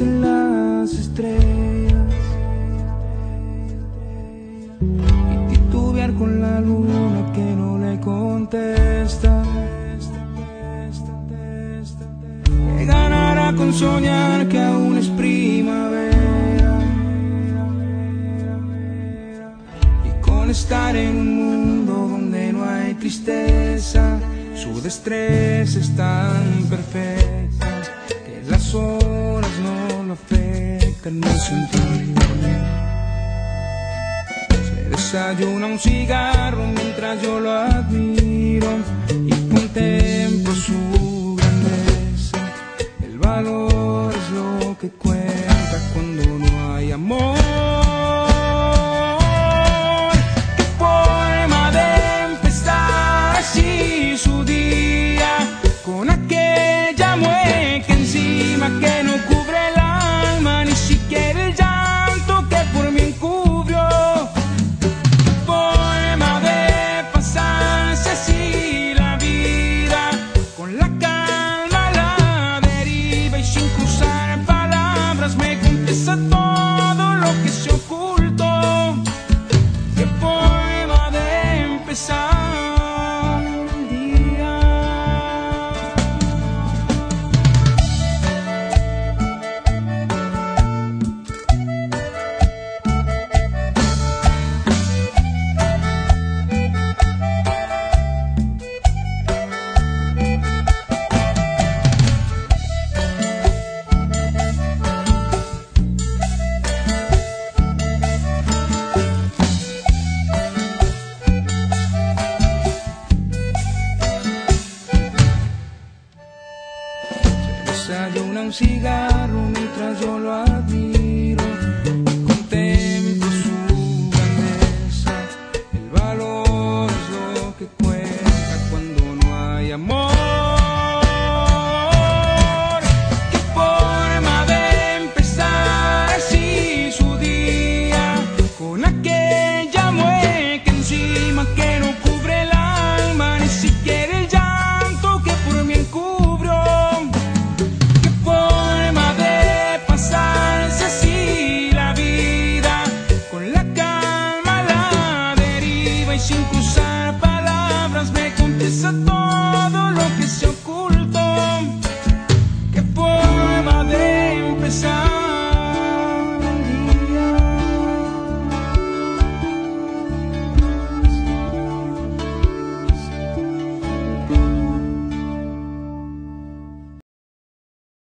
en las estrellas y titubear con la luna que no le contesta. Que ganará con soñar que aún es primavera y con estar en un mundo donde no hay tristeza. Su destreza es tan perfecta Se desayuna un cigarro mientras yo lo admiro y contemplo su grandeza. El valor es lo que cuenta cuando no hay amor. Se desayuna un cigarro cinco